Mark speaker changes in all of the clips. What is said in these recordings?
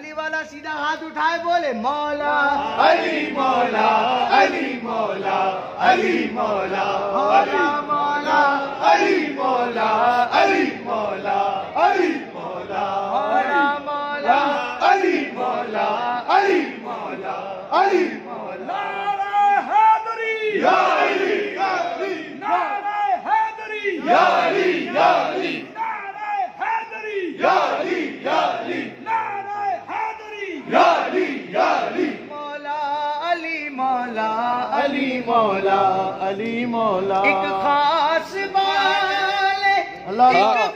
Speaker 1: علی والا سیدھا ہاتھ اٹھائے بولے مولا
Speaker 2: علی مولا علی مولا علی مولا
Speaker 1: مولا مولا
Speaker 2: علی مولا علی مولا علی مولا
Speaker 1: مولا مولا
Speaker 2: علی مولا علی مولا علی مولا یا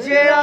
Speaker 1: زہرا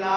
Speaker 1: نا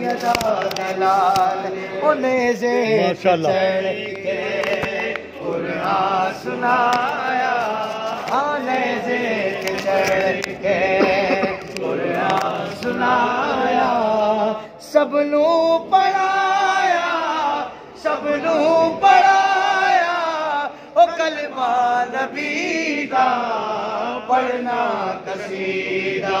Speaker 1: دلال نیزے
Speaker 2: ماشاءاللہ۔
Speaker 1: چڑھ کے قرآن سنایا۔ چڑھ کے قرآن سنایا۔ سب نو پڑھایا سب نو پڑھایا۔ او کلمہ نبی دا پڑھنا قصیدہ۔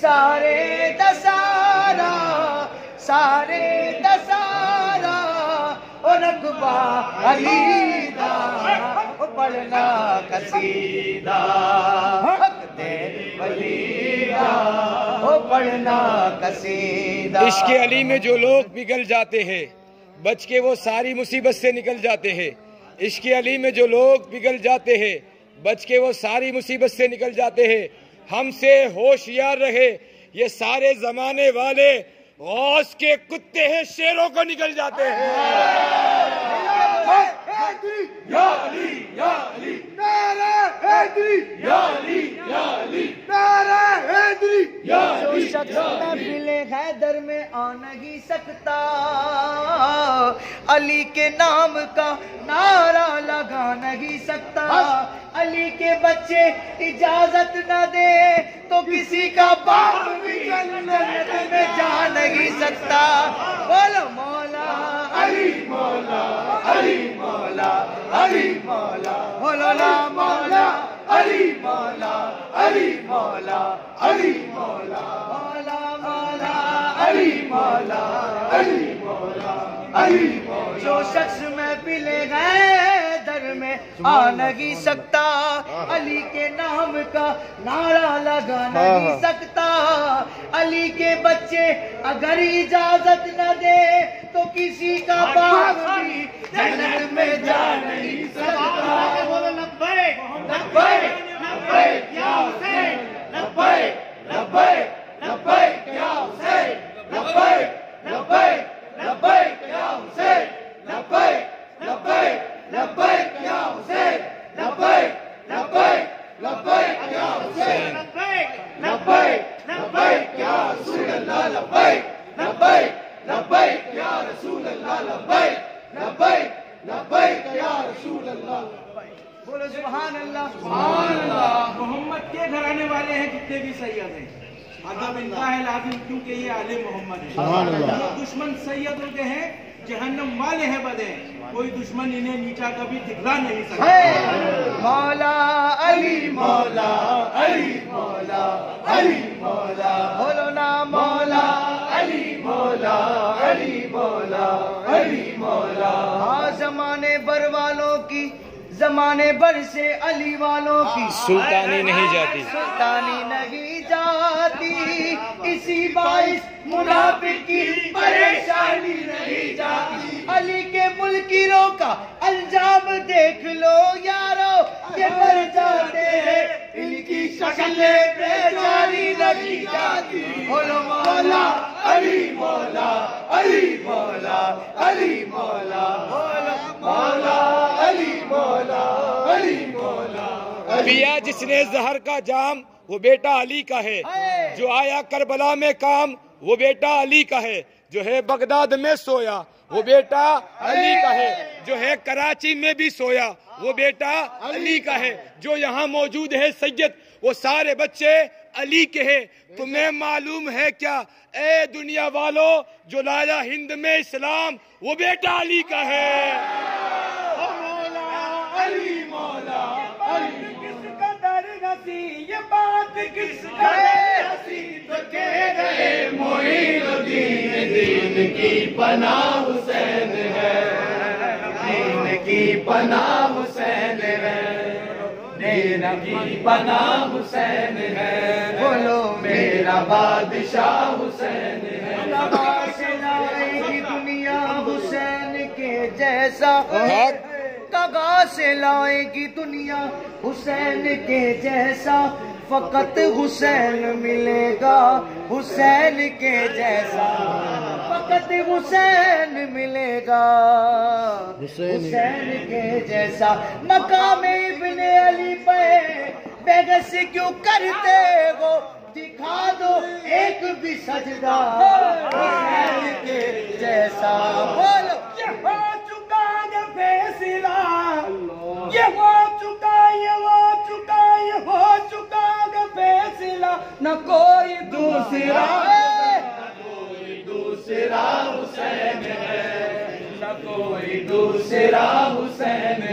Speaker 1: سارے دسارا سارے دسارا او رقبہ علی دا پڑھنا قصیدہ، حق دے ولی دا او پڑھنا قصیدہ۔
Speaker 3: عشق علی میں جو لوگ بگل جاتے ہیں، بچ کے وہ ساری مصیبت سے نکل جاتے ہیں۔ عشق علی میں جو لوگ بگل جاتے ہیں، بچ کے وہ ساری مصیبت سے نکل جاتے ہیں۔ ہم سے ہوشیار رہے یہ سارے زمانے والے غوث کے کتے ہیں شیروں کو نکل جاتے ہیں
Speaker 2: یا علی یا علی نعرہ حیدری یا علی یا علی نعرہ حیدری یا
Speaker 1: جو
Speaker 2: علی
Speaker 1: شخص محفل حیدر میں آ نہیں سکتا۔ علی کے نام کا نعرہ لگا نہیں سکتا۔ علی کے بچے اجازت نہ دے تو کسی کا باپ بھی جنت میں جا نہیں سکتا۔ بولو مولا۔
Speaker 2: علی مولا علی مولا علی مولا
Speaker 1: بولو نا مولا
Speaker 2: علی مولا علی مولا علی مولا
Speaker 1: مولا مولا
Speaker 2: علی مولا علی مولا علی مولا
Speaker 1: جو شخص میں پلے گئے در میں آ نہیں سکتا علی کے نام کا نعرہ لگا نہیں سکتا علی کے بچے اگر اجازت نہ دے تو کسی کا باپ بھی جنت میں جا نہیں سکتا بولو لبیک لبیک لبیک یا حسین
Speaker 2: لبیک لبیک لبیک یا حسین لبیک لبیک لبیک یا حسین لبیک لبیک لبیک یا حسین لبیک لبیک لبیک
Speaker 1: لبیک لبیک لبیک یا رسول اللہ لبیک لبیک لبیک یا رسول اللہ لبیک لبیک لبیک یا رسول اللہ بولو سبحان اللہ سبحان اللہ
Speaker 2: محمد کے گھرانے والے ہیں سید ہیں۔ ان کا ہے لازم کیونکہ یہ آل محمد ہے۔ جو دشمن سیدوں کے ہیں جہنم والے ہیں بدے۔ کوئی دشمن انہیں نیچا کبھی دکھلا نہیں سکتا۔
Speaker 1: مولا علی مولا علی مولا علی مولا۔ بولو نا مولا علی مولا علی مولا علی مولا۔ ہاں زمانے بر والوں کی زمانے بر سے علی والوں کی۔
Speaker 3: سلطانی نہیں جاتی۔
Speaker 1: سلطانی نہیں اسی باعث منافق کی پریشانی نہیں جاتی۔ علی کے ملکیروں کا الجام دیکھ لو یارو یہ مر جاتے ہیں۔ ان کی شکلیں بیچاری نہیں جاتی۔ بولو مولا علی مولا علی مولا علی مولا مولا علی مولا علی مولا
Speaker 3: پیا جس نے زہر کا جام وہ بیٹا علی کا ہے۔ جو آیا کربلا میں کام، وہ بیٹا علی کا ہے۔ جو ہے بغداد میں سویا، وہ بیٹا علی کا ہے۔ جو ہے کراچی میں بھی سویا، وہ بیٹا علی کا ہے۔ جو یہاں موجود ہے سید، وہ سارے بچے علی کے ہیں۔ تمہیں معلوم ہے کیا؟ اے دنیا والو، جو لایا ہند میں اسلام، وہ بیٹا علی کا ہے۔
Speaker 2: کس قدر ہنسی یہ بات کس ہنسی تو کہہ رہے
Speaker 1: دین کی پناہ حسین ہے۔ دین کی پناہ حسین ہے۔ بولو میرا بادشاہ حسین ہے۔ سے لائے گی دنیا حسین کے جیسا کگا سے لائے گی دنیا حسین کے جیسا فقط حسین ملے گا حسین کے جیسا۔ فقط حسین ملے گا۔ حسین۔ کے جیسا۔ مقام ابن علی پہ بےگس کیوں کرتے ہو؟ دکھا دو ایک بھی سجدہ۔ حسین کے جیسا۔
Speaker 2: فیصلہ نہ کوئی دوسرا حسین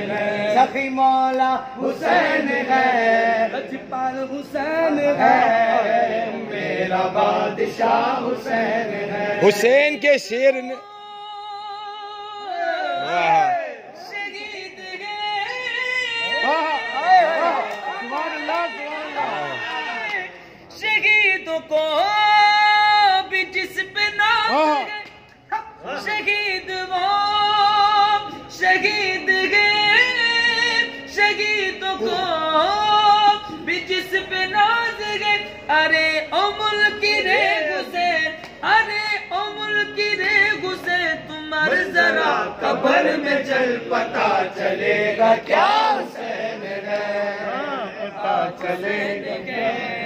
Speaker 1: سخی مولا حسین ہے۔
Speaker 2: لجپال حسین ہے
Speaker 1: ہے۔ میرا بادشاہ حسین ہے۔
Speaker 3: حسین کے شیر نے
Speaker 2: شہیدوں کو بھی جس پہ نام ہے۔ شہید وہ شہید گئے شہیدوں کو بھی جس پہ ناز گئے ارے او ملکی رے حسین ارے او ملکی رے حسین تمہار ذرا
Speaker 1: قبر میں چل پتا چلے گا کیا حسین ہے۔ پتا چلے گا۔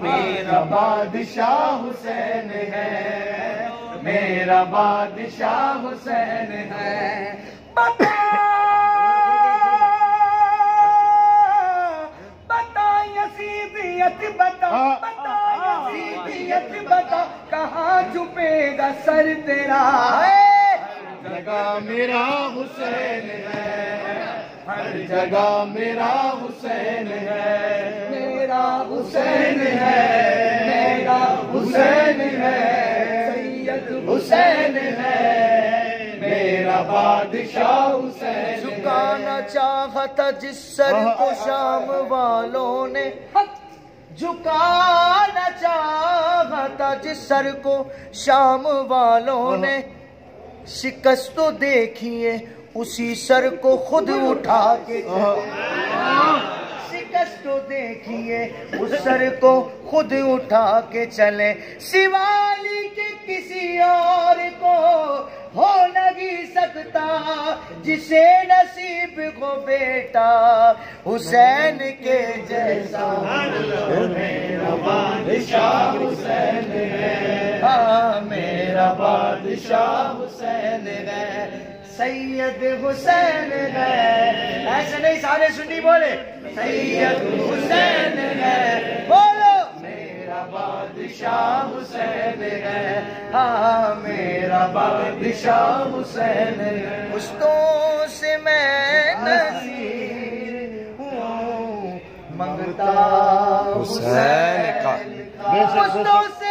Speaker 1: میرا بادشاہ حسین ہے۔ میرا بادشاہ حسین ہے۔ حسین ہے میرا حسین ہے
Speaker 2: سید
Speaker 1: حسین ہے میرا بادشاہ حسین جھکانا چاہتا جس سر کو شام والوں نے جھکانا چاہتا جس سر کو شام والوں نے شکست تو دیکھیے اسی سر کو خود اٹھا کے شکست تو دیکھیے، اس سر کو خود اٹھا کے چلے سوالی کے کسی اور کو ہو نہیں سکتا، جسے نصیب کو بیٹا، حسین کے جیسا۔ میرا بادشاہ حسین ہے ہاں میرا بادشاہ حسین ہے۔ سید حسین ہے۔ ایسے نہیں سارے سنی بولے۔ سید حسین ہے۔ بولو۔ میرا بادشاہ حسین ہے۔ ہاں میرا بادشاہ حسین ہے۔ پشتوں سے میں نصیر ہوں۔ منگتا
Speaker 3: حسین کا۔
Speaker 1: پشتوں